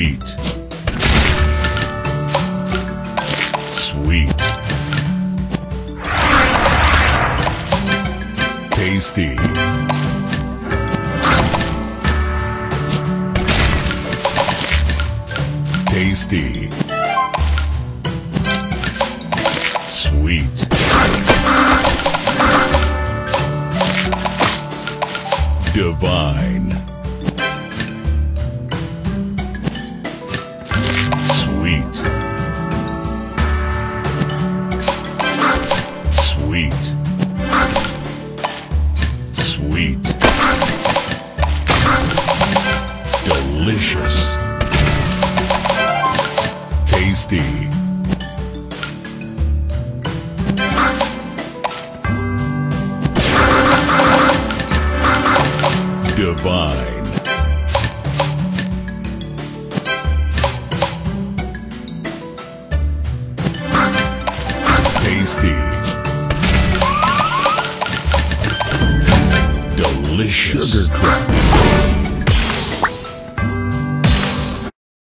Sweet. Sweet. Tasty. Tasty. Sweet. Divine. Sweet. Sweet. Delicious. Tasty. Divine. Tasty. sugar crack.